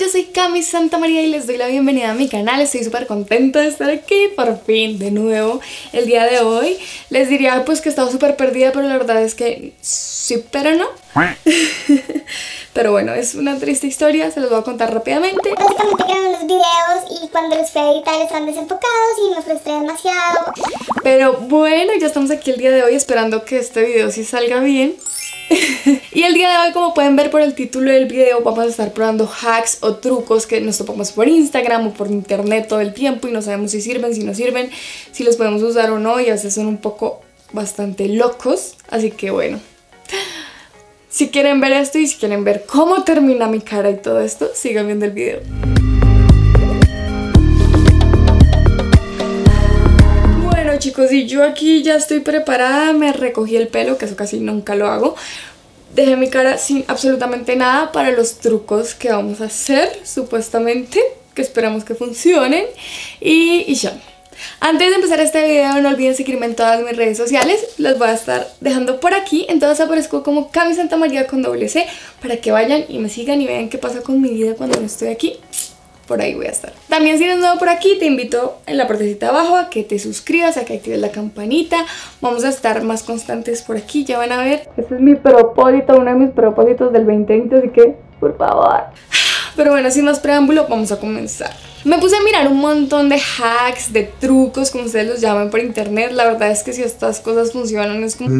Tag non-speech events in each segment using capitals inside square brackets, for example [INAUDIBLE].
yo soy Cami Santa María y les doy la bienvenida a mi canal. Estoy súper contenta de estar aquí por fin de nuevo el día de hoy. Les diría pues que he estado súper perdida, pero la verdad es que sí, pero no. [LAUGHS] pero bueno, es una triste historia, se los voy a contar rápidamente. Básicamente grabé unos videos y cuando los fui a editar desenfocados y me frustré demasiado. Pero bueno, ya estamos aquí el día de hoy esperando que este video sí salga bien. [LAUGHS] y el día de hoy, como pueden ver por el título del video, vamos a estar probando hacks o trucos que nos topamos por Instagram o por internet todo el tiempo y no sabemos si sirven, si no sirven, si los podemos usar o no y a veces son un poco bastante locos. Así que bueno, si quieren ver esto y si quieren ver cómo termina mi cara y todo esto, sigan viendo el video. Chicos, y yo aquí ya estoy preparada, me recogí el pelo, que eso casi nunca lo hago. Dejé mi cara sin absolutamente nada para los trucos que vamos a hacer, supuestamente, que esperamos que funcionen. Y, ya. Antes de empezar este video no olviden seguirme en todas mis redes sociales, las voy a estar dejando por aquí, en aparezco como Cami Santa María con doble C, para que vayan y me sigan y vean qué pasa con mi vida cuando no estoy aquí por ahí voy a estar. También si eres nuevo por aquí, te invito en la partecita abajo a que te suscribas, a que actives la campanita. Vamos a estar más constantes por aquí, ya van a ver. Este es mi propósito, uno de mis propósitos del 2020, así que, por favor. Pero bueno, sin más preámbulo, vamos a comenzar. Me puse a mirar un montón de hacks, de trucos, como ustedes los llaman por internet. La verdad es que si estas cosas funcionan es como...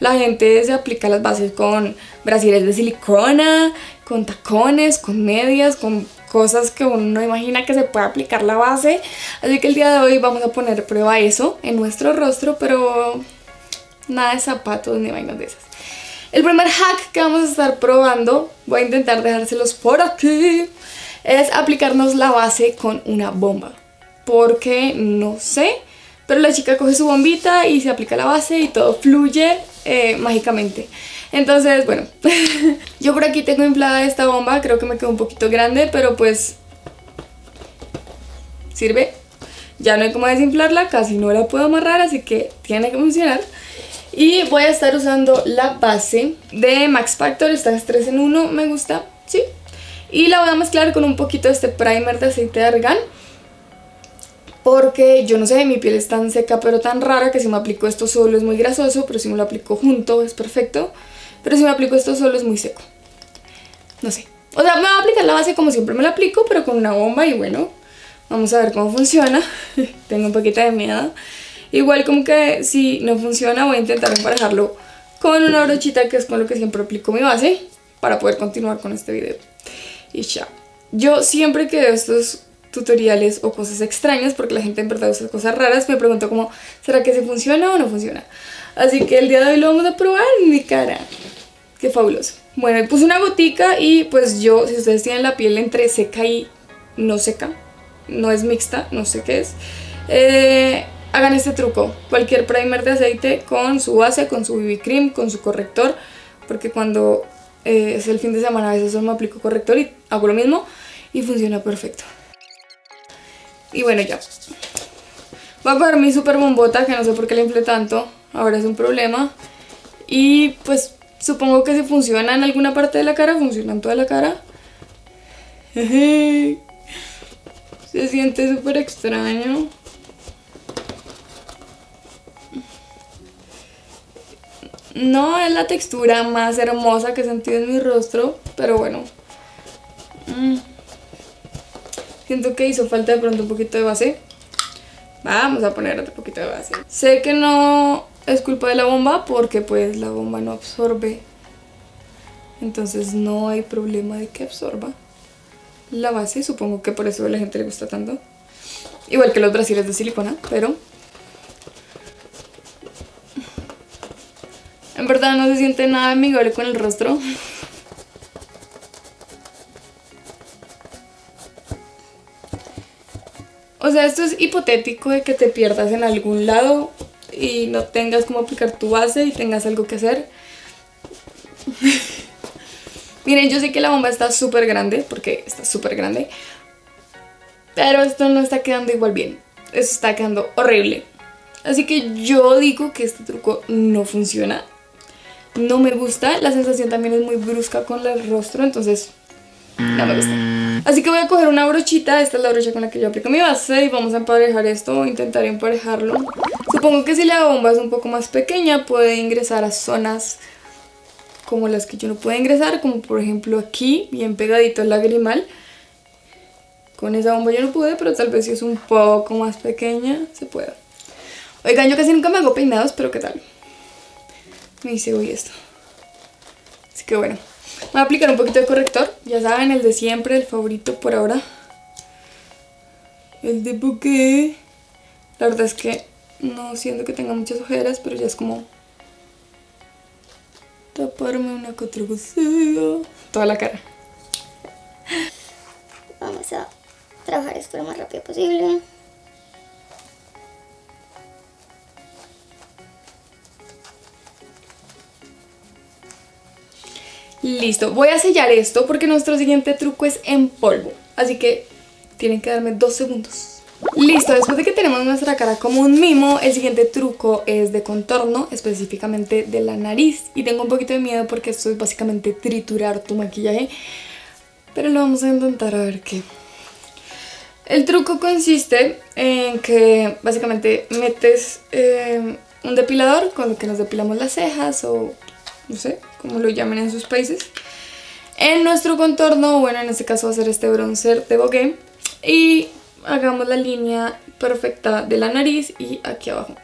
La gente se aplica las bases con brasiles de silicona, con tacones, con medias, con cosas que uno no imagina que se puede aplicar la base. Así que el día de hoy vamos a poner prueba eso en nuestro rostro, pero nada de zapatos ni vainas de esas. El primer hack que vamos a estar probando, voy a intentar dejárselos por aquí, es aplicarnos la base con una bomba. Porque no sé, pero la chica coge su bombita y se aplica la base y todo fluye eh, mágicamente. Entonces, bueno, [LAUGHS] yo por aquí tengo inflada esta bomba, creo que me quedó un poquito grande, pero pues sirve. Ya no hay como desinflarla, casi no la puedo amarrar, así que tiene que funcionar. Y voy a estar usando la base de Max Factor, esta es 3 en 1, me gusta, ¿sí? Y la voy a mezclar con un poquito de este primer de aceite de argán porque yo no sé, mi piel es tan seca pero tan rara que si me aplico esto solo es muy grasoso, pero si me lo aplico junto es perfecto. Pero si me aplico esto solo es muy seco. No sé. O sea, me voy a aplicar la base como siempre me la aplico, pero con una bomba y bueno, vamos a ver cómo funciona. [LAUGHS] Tengo un poquito de miedo. Igual como que si no funciona voy a intentar emparejarlo con una brochita que es con lo que siempre aplico mi base para poder continuar con este video. Y ya. Yo siempre que veo estos tutoriales o cosas extrañas porque la gente en verdad usa cosas raras, me pregunto como, ¿será que se funciona o no funciona? Así que el día de hoy lo vamos a probar en mi cara. Qué fabuloso. Bueno, puse una gotica y pues yo, si ustedes tienen la piel entre seca y no seca, no es mixta, no sé qué es, eh, hagan este truco. Cualquier primer de aceite con su base, con su BB cream, con su corrector, porque cuando eh, es el fin de semana a veces solo me aplico corrector y hago lo mismo y funciona perfecto. Y bueno, ya. Voy a coger mi super bombota, que no sé por qué la inflé tanto. Ahora es un problema. Y pues supongo que si funciona en alguna parte de la cara, funciona en toda la cara. Se siente súper extraño. No es la textura más hermosa que he sentido en mi rostro, pero bueno. Mm. Siento que hizo falta de pronto un poquito de base. Vamos a poner otro poquito de base. Sé que no es culpa de la bomba porque pues la bomba no absorbe. Entonces no hay problema de que absorba la base. Supongo que por eso a la gente le gusta tanto. Igual que los brasiles de silicona, pero... En verdad no se siente nada amigable con el rostro. O sea, esto es hipotético de que te pierdas en algún lado y no tengas como aplicar tu base y tengas algo que hacer. [LAUGHS] Miren, yo sé que la bomba está súper grande, porque está súper grande, pero esto no está quedando igual bien. Esto está quedando horrible. Así que yo digo que este truco no funciona. No me gusta, la sensación también es muy brusca con el rostro, entonces no me gusta. Así que voy a coger una brochita, esta es la brocha con la que yo aplico mi base y vamos a emparejar esto, intentar emparejarlo. Supongo que si la bomba es un poco más pequeña puede ingresar a zonas como las que yo no puedo ingresar, como por ejemplo aquí, bien pegadito al lagrimal. Con esa bomba yo no pude, pero tal vez si es un poco más pequeña, se puede. Oigan, yo casi nunca me hago peinados, pero ¿qué tal? Me hice hoy esto. Así que bueno, voy a aplicar un poquito de corrector. Ya saben, el de siempre, el favorito por ahora. El de bouquet. La verdad es que no siento que tenga muchas ojeras, pero ya es como taparme una cotrocosilla. Toda la cara. Vamos a trabajar esto lo más rápido posible. Listo, voy a sellar esto porque nuestro siguiente truco es en polvo. Así que tienen que darme dos segundos. Listo, después de que tenemos nuestra cara como un mimo, el siguiente truco es de contorno, específicamente de la nariz. Y tengo un poquito de miedo porque esto es básicamente triturar tu maquillaje. Pero lo vamos a intentar a ver qué. El truco consiste en que básicamente metes eh, un depilador con lo que nos depilamos las cejas o no sé, como lo llamen en sus países. En nuestro contorno, bueno, en este caso va a ser este bronzer de Bokeh. Y hagamos la línea perfecta de la nariz y aquí abajo.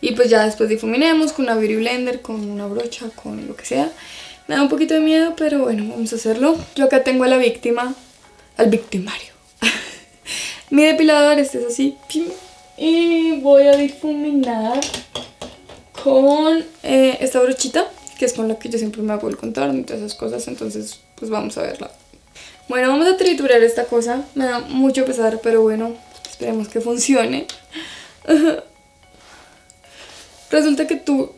Y pues ya después difuminemos con una beauty blender, con una brocha, con lo que sea. Me da un poquito de miedo, pero bueno, vamos a hacerlo. Yo acá tengo a la víctima, al victimario. [LAUGHS] Mi depilador, este es así. Y voy a difuminar con eh, esta brochita, que es con la que yo siempre me hago el contorno y todas esas cosas. Entonces, pues vamos a verla. Bueno, vamos a triturar esta cosa. Me da mucho pesar, pero bueno, esperemos que funcione. [LAUGHS] Resulta que tú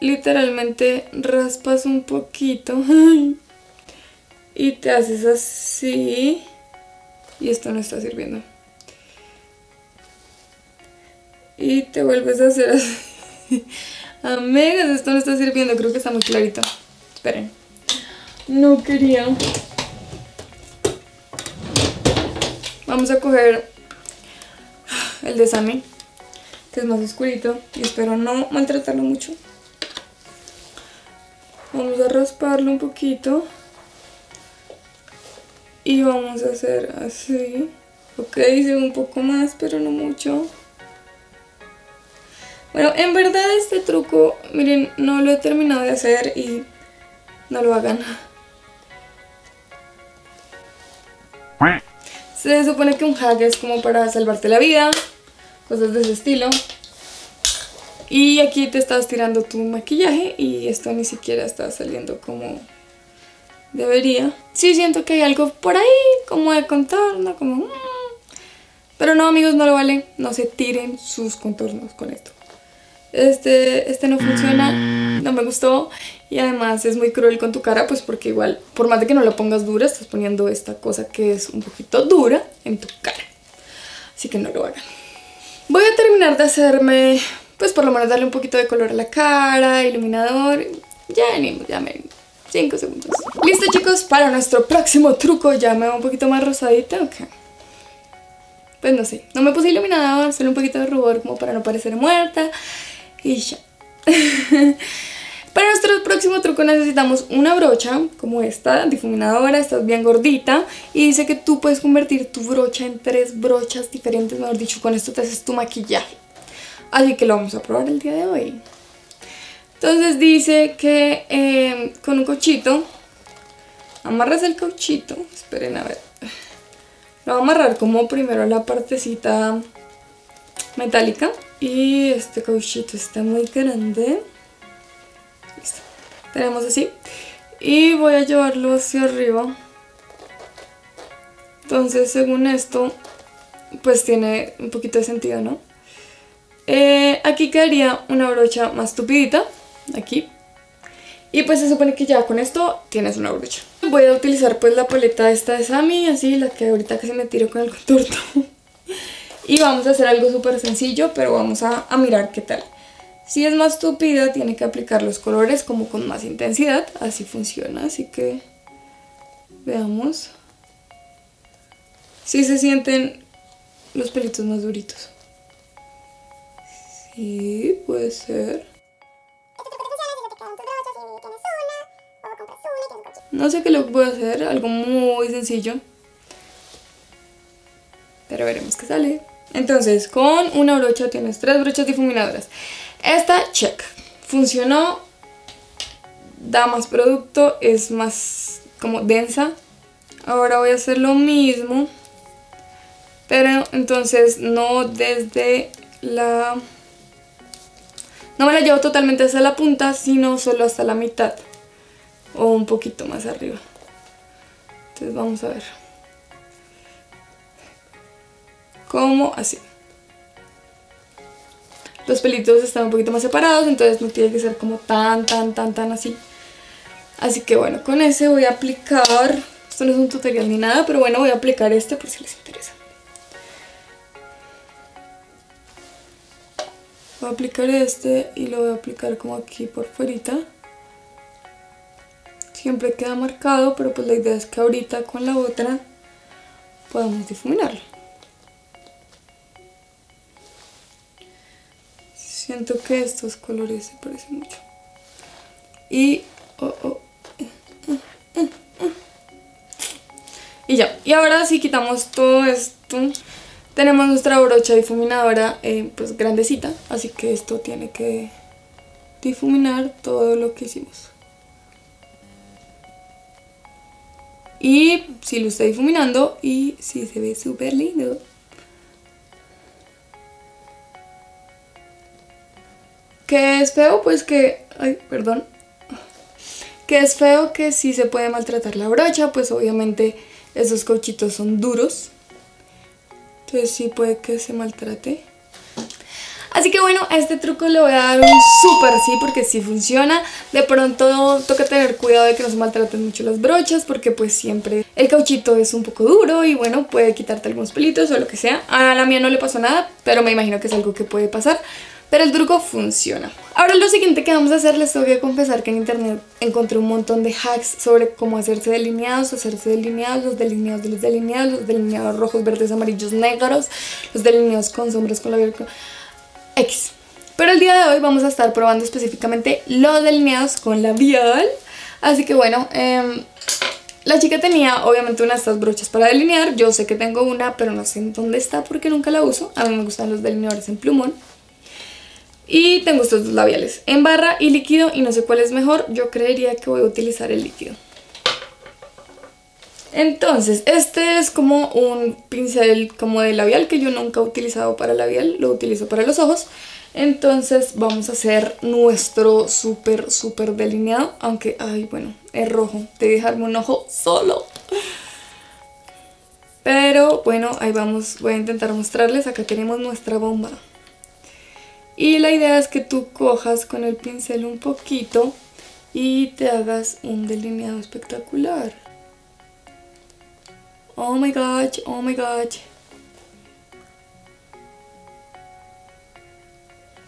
literalmente raspas un poquito [LAUGHS] y te haces así y esto no está sirviendo. Y te vuelves a hacer así. [LAUGHS] Amigas, esto no está sirviendo, creo que está muy clarito. Esperen. No quería. Vamos a coger el de Sammy, que es más oscurito y espero no maltratarlo mucho. Vamos a rasparlo un poquito y vamos a hacer así. Ok, hice un poco más, pero no mucho. Bueno, en verdad este truco, miren, no lo he terminado de hacer y no lo hagan. Se supone que un hack es como para salvarte la vida, cosas de ese estilo. Y aquí te estás tirando tu maquillaje y esto ni siquiera está saliendo como debería. Sí siento que hay algo por ahí, como de contorno, como... Mm. Pero no amigos, no lo vale, no se tiren sus contornos con esto. Este, este no funciona, no me gustó y además es muy cruel con tu cara pues porque igual, por más de que no la pongas dura, estás poniendo esta cosa que es un poquito dura en tu cara. Así que no lo hagan. Voy a terminar de hacerme, pues por lo menos darle un poquito de color a la cara, iluminador. Ya venimos, ya me 5 segundos. Listo chicos, para nuestro próximo truco ya me veo un poquito más rosadita, ok. Pues no sé, no me puse iluminador, solo un poquito de rubor como para no parecer muerta y ya. [LAUGHS] Para nuestro próximo truco necesitamos una brocha como esta, difuminadora, esta es bien gordita y dice que tú puedes convertir tu brocha en tres brochas diferentes, mejor dicho, con esto te haces tu maquillaje. Así que lo vamos a probar el día de hoy. Entonces dice que eh, con un cochito, amarras el cochito, esperen a ver, lo voy a amarrar como primero la partecita metálica y este cauchito está muy grande. Listo. Tenemos así. Y voy a llevarlo hacia arriba. Entonces, según esto, pues tiene un poquito de sentido, ¿no? Eh, aquí quedaría una brocha más tupidita, aquí. Y pues se supone que ya con esto tienes una brocha. Voy a utilizar pues la paleta esta de Sammy, así, la que ahorita casi me tiro con el contorno. [LAUGHS] Y vamos a hacer algo súper sencillo, pero vamos a, mirar qué tal. Si es más tupida, tiene que aplicar los colores como con más intensidad. Así funciona, así que Veamos. Si se sienten los pelitos más duritos. Sí, puede ser. No sé qué lo voy a hacer, algo muy sencillo. Pero veremos qué sale. Entonces, con una brocha tienes tres brochas difuminadoras. Esta, check. Funcionó. Da más producto, es más como densa. Ahora voy a hacer lo mismo. Pero entonces no desde la... No me la llevo totalmente hasta la punta, sino solo hasta la mitad. O un poquito más arriba. Entonces vamos a ver. Como así. Los pelitos están un poquito más separados, entonces no tiene que ser como tan, tan, tan, tan así. Así que bueno, con ese voy a aplicar... Esto no es un tutorial ni nada, pero bueno, voy a aplicar este por si les interesa. Voy a aplicar este y lo voy a aplicar como aquí por fuera. Siempre queda marcado, pero pues la idea es que ahorita con la otra podamos difuminarlo. Siento que estos colores se parecen mucho. Y... Oh, oh, y ya. Y ahora sí quitamos todo esto. Tenemos nuestra brocha difuminadora eh, pues grandecita, así que esto tiene que difuminar todo lo que hicimos. Y si lo está difuminando y si se ve súper lindo. ¿Qué es feo? Pues que... Ay, perdón. Que es feo que si se puede maltratar la brocha, pues obviamente esos cochitos son duros. Entonces sí puede que se maltrate. Así que bueno, a este truco le voy a dar un súper sí porque sí funciona. De pronto toca tener cuidado de que no se maltraten mucho las brochas porque pues siempre el cauchito es un poco duro y bueno, puede quitarte algunos pelitos o lo que sea. A la mía no le pasó nada, pero me imagino que es algo que puede pasar. Pero el truco funciona. Ahora lo siguiente que vamos a hacer, les tengo que confesar que en internet encontré un montón de hacks sobre cómo hacerse delineados, hacerse delineados, los delineados de los delineados, los delineados rojos, verdes, amarillos, negros, los delineados con sombras, con la X. Pero el día de hoy vamos a estar probando específicamente los delineados con labial. Así que bueno, eh, la chica tenía obviamente una de estas brochas para delinear. Yo sé que tengo una, pero no sé en dónde está porque nunca la uso. A mí me gustan los delineadores en plumón. Y tengo estos dos labiales, en barra y líquido, y no sé cuál es mejor, yo creería que voy a utilizar el líquido. Entonces, este es como un pincel como de labial que yo nunca he utilizado para labial, lo utilizo para los ojos. Entonces vamos a hacer nuestro súper, súper delineado, aunque, ay, bueno, es rojo, de dejarme un ojo solo. Pero bueno, ahí vamos, voy a intentar mostrarles, acá tenemos nuestra bomba. Y la idea es que tú cojas con el pincel un poquito y te hagas un delineado espectacular. Oh my gosh, oh my gosh.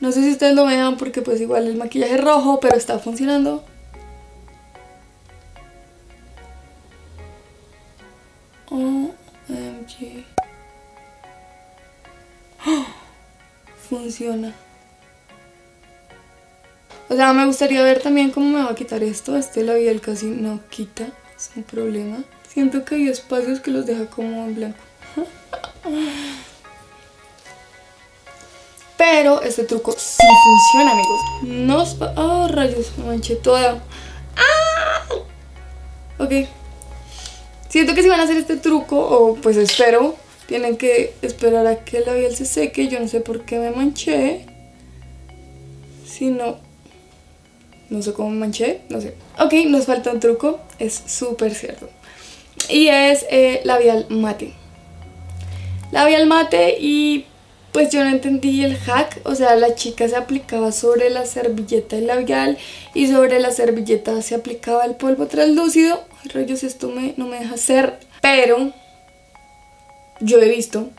No sé si ustedes lo vean porque pues igual el maquillaje es rojo, pero está funcionando. OMG. ¡Oh! [GASPS] Funciona. O sea, me gustaría ver también cómo me va a quitar esto. Este labial casi no quita, es un problema. Siento que hay espacios que los deja como en blanco. [LAUGHS] Pero este truco sí funciona, amigos. No... ¡Oh, rayos! Me manché toda. ¡Ah! Ok. Siento que si van a hacer este truco, o pues espero, tienen que esperar a que el labial se seque. Yo no sé por qué me manché. Si no, no sé cómo manché, no sé. Ok, nos falta un truco, es súper cierto. Y es eh, labial mate. Labial mate y pues yo no entendí el hack, o sea, la chica se aplicaba sobre la servilleta el labial y sobre la servilleta se aplicaba el polvo translúcido. Ay, rayos, esto me, no me deja hacer, pero yo he visto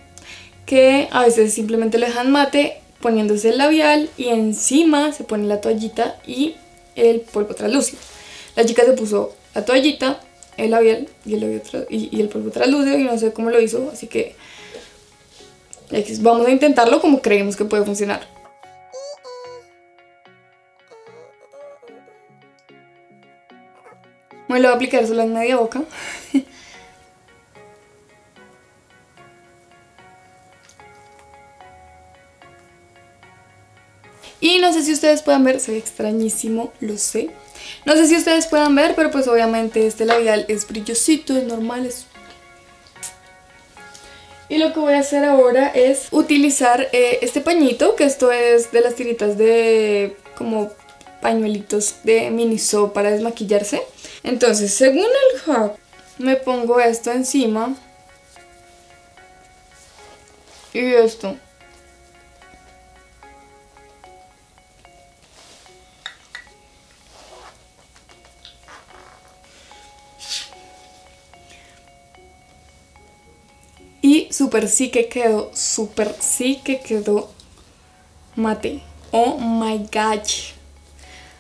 que a veces simplemente le dejan mate poniéndose el labial y encima se pone la toallita y el polvo translúcido. La chica se puso la toallita, el labial y el, polvo translúcido y no sé cómo lo hizo, así que vamos a intentarlo como creemos que puede funcionar. Me lo voy a aplicar solo en media boca. [LAUGHS] Y no sé si ustedes puedan ver, ve extrañísimo, lo sé. No sé si ustedes puedan ver, pero pues obviamente este labial es brillosito, es normal, es... Y lo que voy a hacer ahora es utilizar eh, este pañito, que esto es de las tiritas de como pañuelitos de Miniso para desmaquillarse. Entonces, según el hack, me pongo esto encima. Y esto. Súper sí que quedó, súper sí que quedó mate. Oh my gosh.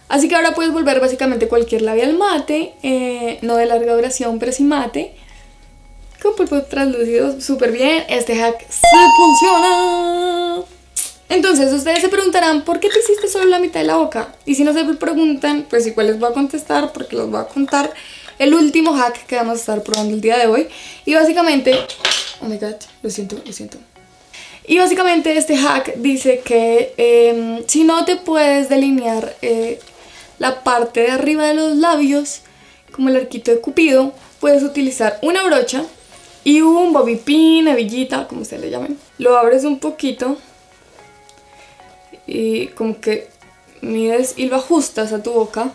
Así que ahora puedes volver básicamente cualquier labial mate, eh, no de larga duración, pero sí mate. Con polvo translúcido, súper bien. Este hack sí funciona. Entonces, ustedes se preguntarán, ¿por qué te hiciste solo la mitad de la boca? Y si no se preguntan, pues igual les voy a contestar porque les voy a contar el último hack que vamos a estar probando el día de hoy. Y básicamente... Oh my god, lo siento, lo siento. Y básicamente este hack dice que em, si no te puedes delinear eh, la parte de arriba de los labios, como el arquito de cupido, puedes utilizar una brocha y un bobby pin, hebillita, como se le llamen. Lo abres un poquito y como que mides y lo ajustas a tu boca.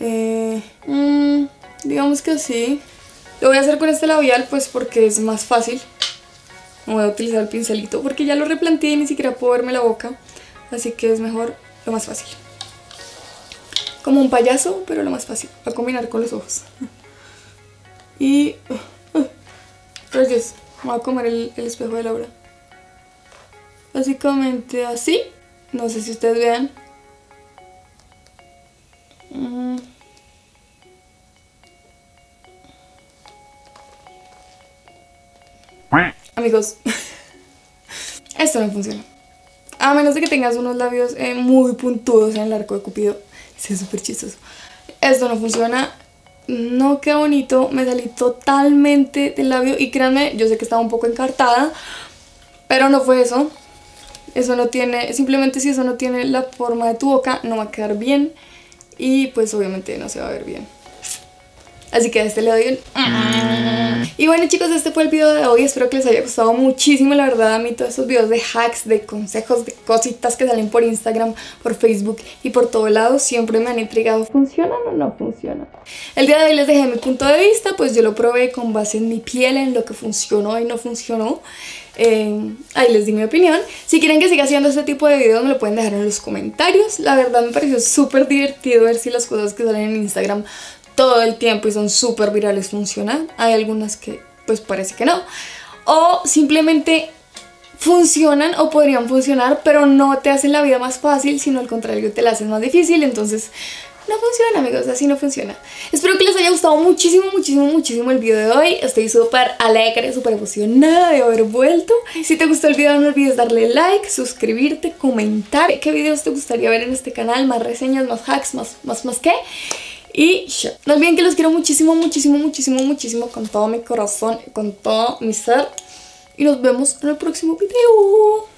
Eh, mm, digamos que así. Lo voy a hacer con este labial pues porque es más fácil. No voy a utilizar el pincelito porque ya lo replanteé y ni siquiera puedo verme la boca. Así que es mejor lo más fácil. Como un payaso, pero lo más fácil. A combinar con los ojos. [LAUGHS] Y... Uh, uh, Reyes, voy a comer el, espejo de Laura. Básicamente así. No sé si ustedes vean. Amigos, [LAUGHS] esto no funciona. A menos de que tengas unos labios eh, muy puntudos en el arco de Cupido es súper chistoso. Esto no funciona. No queda bonito. Me salí totalmente del labio. Y créanme, yo sé que estaba un poco encartada. Pero no fue eso. Eso no tiene... Simplemente si eso no tiene la forma de tu boca, no va a quedar bien. Y pues obviamente no se va a ver bien. Así que a este le doy un... Y bueno chicos, este fue el video de hoy, espero que les haya gustado muchísimo, la verdad a mí todos estos videos de hacks, de consejos, de cositas que salen por Instagram, por Facebook y por todo lado siempre me han intrigado, ¿funcionan o no funcionan? El día de hoy les dejé mi punto de vista, pues yo lo probé con base en mi piel, en lo que funcionó y no funcionó. Eh, ahí les di mi opinión. Si quieren que siga haciendo este tipo de videos me lo pueden dejar en los comentarios. La verdad me pareció súper divertido ver si las cosas que salen en Instagram todo el tiempo y son súper virales funcionan. Hay algunas que pues parece que no. O simplemente funcionan o podrían funcionar, pero no te hacen la vida más fácil, sino al contrario, te la hacen más difícil. Entonces, no funciona, amigos, así no funciona. Espero que les haya gustado muchísimo, muchísimo, muchísimo el video de hoy. Estoy súper alegre, súper emocionada de haber vuelto. Si te gustó el video, no olvides darle like, suscribirte, comentar qué videos te gustaría ver en este canal, más reseñas, más hacks, más, más, más qué. Y no olviden que los quiero muchísimo, muchísimo, muchísimo, muchísimo con todo mi corazón, con todo mi ser. Y nos vemos en el próximo video.